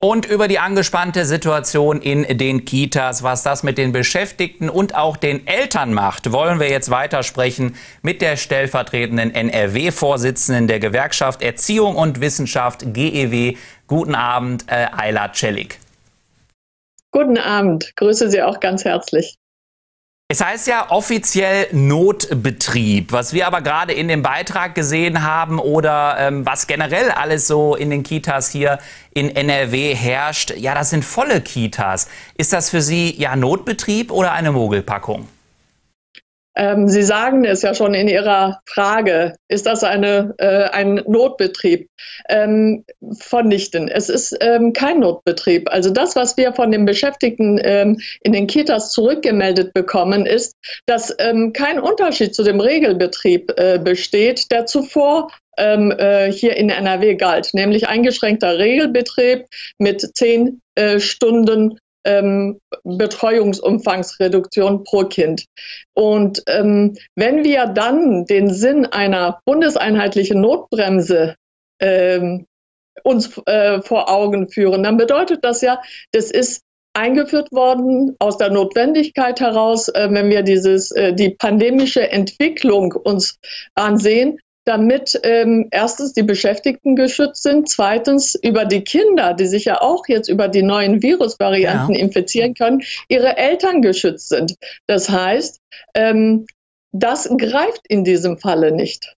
Und über die angespannte Situation in den Kitas, was das mit den Beschäftigten und auch den Eltern macht, wollen wir jetzt weitersprechen mit der stellvertretenden NRW-Vorsitzenden der Gewerkschaft Erziehung und Wissenschaft GEW. Guten Abend, äh, Ayla Celik. Guten Abend, grüße Sie auch ganz herzlich. Es heißt ja offiziell Notbetrieb, was wir aber gerade in dem Beitrag gesehen haben oder ähm, was generell alles so in den Kitas hier in NRW herrscht, ja, das sind volle Kitas. Ist das für Sie ja Notbetrieb oder eine Mogelpackung? Ähm, Sie sagen es ja schon in Ihrer Frage, ist das eine, äh, ein Notbetrieb? Ähm, vernichten. Es ist ähm, kein Notbetrieb. Also das, was wir von den Beschäftigten ähm, in den Kitas zurückgemeldet bekommen, ist, dass ähm, kein Unterschied zu dem Regelbetrieb äh, besteht, der zuvor ähm, äh, hier in NRW galt, nämlich eingeschränkter Regelbetrieb mit zehn äh, Stunden ähm, Betreuungsumfangsreduktion pro Kind. Und ähm, wenn wir dann den Sinn einer bundeseinheitlichen Notbremse ähm, uns äh, vor Augen führen, dann bedeutet das ja, das ist eingeführt worden aus der Notwendigkeit heraus, äh, wenn wir dieses, äh, die pandemische Entwicklung uns ansehen, damit ähm, erstens die Beschäftigten geschützt sind, zweitens über die Kinder, die sich ja auch jetzt über die neuen Virusvarianten ja. infizieren können, ihre Eltern geschützt sind. Das heißt, ähm, das greift in diesem Falle nicht.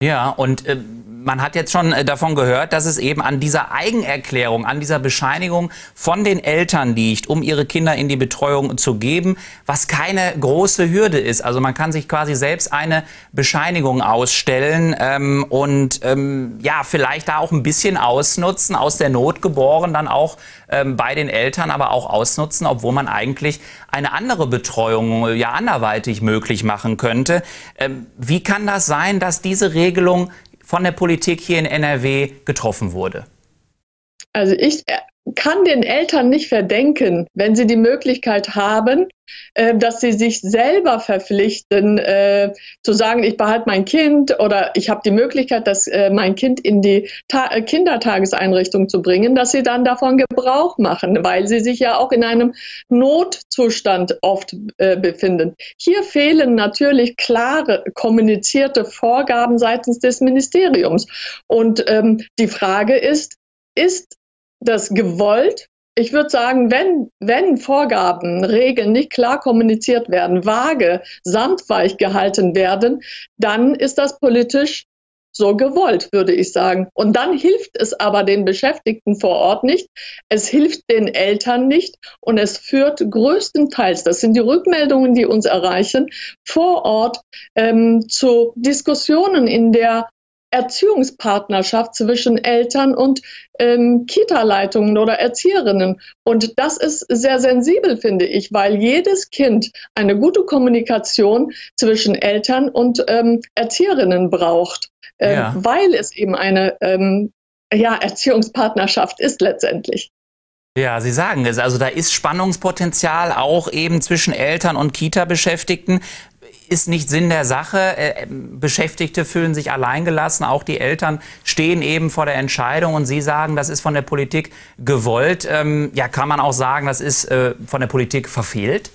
Ja, und äh, man hat jetzt schon äh, davon gehört, dass es eben an dieser Eigenerklärung, an dieser Bescheinigung von den Eltern liegt, um ihre Kinder in die Betreuung zu geben, was keine große Hürde ist. Also man kann sich quasi selbst eine Bescheinigung ausstellen ähm, und ähm, ja, vielleicht da auch ein bisschen ausnutzen, aus der Not geboren, dann auch ähm, bei den Eltern, aber auch ausnutzen, obwohl man eigentlich eine andere Betreuung ja anderweitig möglich machen könnte. Ähm, wie kann das sein, dass diese Regelung von der Politik hier in NRW getroffen wurde? Also ich kann den Eltern nicht verdenken, wenn sie die Möglichkeit haben, äh, dass sie sich selber verpflichten, äh, zu sagen, ich behalte mein Kind oder ich habe die Möglichkeit, das, äh, mein Kind in die Ta äh, Kindertageseinrichtung zu bringen, dass sie dann davon Gebrauch machen, weil sie sich ja auch in einem Notzustand oft äh, befinden. Hier fehlen natürlich klare kommunizierte Vorgaben seitens des Ministeriums. Und ähm, die Frage ist, ist das gewollt. Ich würde sagen, wenn, wenn Vorgaben, Regeln nicht klar kommuniziert werden, vage, sandweich gehalten werden, dann ist das politisch so gewollt, würde ich sagen. Und dann hilft es aber den Beschäftigten vor Ort nicht, es hilft den Eltern nicht und es führt größtenteils, das sind die Rückmeldungen, die uns erreichen, vor Ort ähm, zu Diskussionen in der Erziehungspartnerschaft zwischen Eltern und ähm, Kita-Leitungen oder Erzieherinnen. Und das ist sehr sensibel, finde ich, weil jedes Kind eine gute Kommunikation zwischen Eltern und ähm, Erzieherinnen braucht, äh, ja. weil es eben eine ähm, ja, Erziehungspartnerschaft ist letztendlich. Ja, Sie sagen es. Also da ist Spannungspotenzial auch eben zwischen Eltern und Kita-Beschäftigten ist nicht Sinn der Sache. Äh, Beschäftigte fühlen sich alleingelassen, auch die Eltern stehen eben vor der Entscheidung und Sie sagen, das ist von der Politik gewollt. Ähm, ja, kann man auch sagen, das ist äh, von der Politik verfehlt?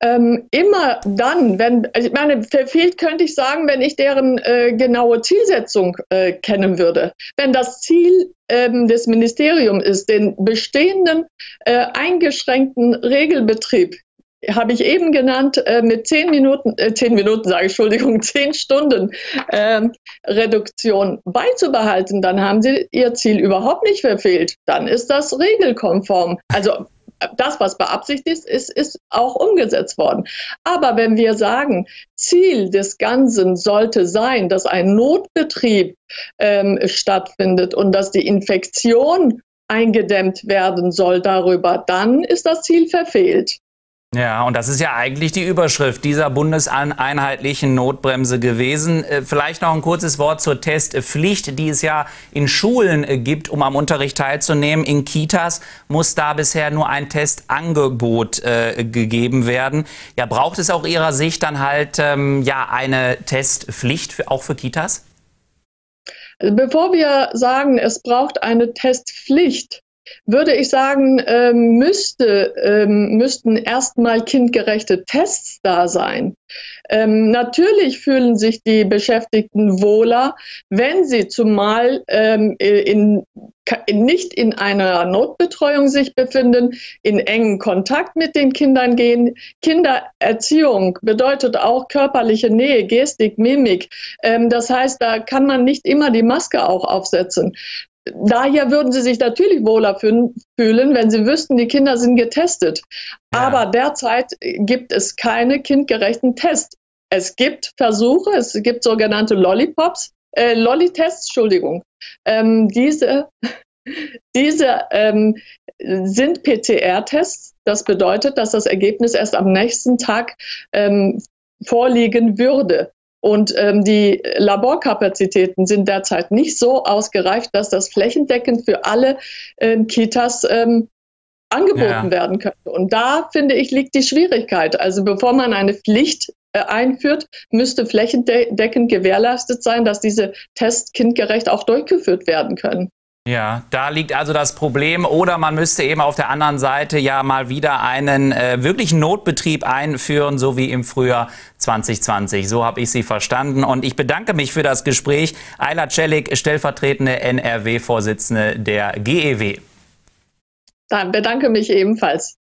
Ähm, immer dann, wenn, also ich meine, verfehlt könnte ich sagen, wenn ich deren äh, genaue Zielsetzung äh, kennen würde. Wenn das Ziel ähm, des Ministeriums ist, den bestehenden äh, eingeschränkten Regelbetrieb habe ich eben genannt, äh, mit zehn Minuten, äh, zehn Minuten sage ich, Entschuldigung, zehn Stunden äh, Reduktion beizubehalten, dann haben Sie Ihr Ziel überhaupt nicht verfehlt. Dann ist das regelkonform. Also das, was beabsichtigt ist, ist, auch umgesetzt worden. Aber wenn wir sagen, Ziel des Ganzen sollte sein, dass ein Notbetrieb ähm, stattfindet und dass die Infektion eingedämmt werden soll darüber, dann ist das Ziel verfehlt. Ja, und das ist ja eigentlich die Überschrift dieser bundeseinheitlichen Notbremse gewesen. Äh, vielleicht noch ein kurzes Wort zur Testpflicht, die es ja in Schulen äh, gibt, um am Unterricht teilzunehmen. In Kitas muss da bisher nur ein Testangebot äh, gegeben werden. Ja, braucht es auch Ihrer Sicht dann halt ähm, ja eine Testpflicht für, auch für Kitas? Bevor wir sagen, es braucht eine Testpflicht, würde ich sagen, ähm, müsste, ähm, müssten erstmal kindgerechte Tests da sein. Ähm, natürlich fühlen sich die Beschäftigten wohler, wenn sie zumal ähm, in, nicht in einer Notbetreuung sich befinden, in engen Kontakt mit den Kindern gehen. Kindererziehung bedeutet auch körperliche Nähe, Gestik, Mimik. Ähm, das heißt, da kann man nicht immer die Maske auch aufsetzen. Daher würden sie sich natürlich wohler fühlen, wenn sie wüssten, die Kinder sind getestet. Ja. Aber derzeit gibt es keine kindgerechten Tests. Es gibt Versuche, es gibt sogenannte Lollipops, äh, Lolli-Tests, Entschuldigung. Ähm, diese diese ähm, sind PCR-Tests. Das bedeutet, dass das Ergebnis erst am nächsten Tag ähm, vorliegen würde. Und ähm, die Laborkapazitäten sind derzeit nicht so ausgereift, dass das flächendeckend für alle ähm, Kitas ähm, angeboten ja. werden könnte. Und da, finde ich, liegt die Schwierigkeit. Also bevor man eine Pflicht äh, einführt, müsste flächendeckend gewährleistet sein, dass diese Tests kindgerecht auch durchgeführt werden können. Ja, da liegt also das Problem. Oder man müsste eben auf der anderen Seite ja mal wieder einen äh, wirklichen Notbetrieb einführen, so wie im Frühjahr 2020. So habe ich Sie verstanden. Und ich bedanke mich für das Gespräch. Ayla Celik, stellvertretende NRW-Vorsitzende der GEW. Dann bedanke mich ebenfalls.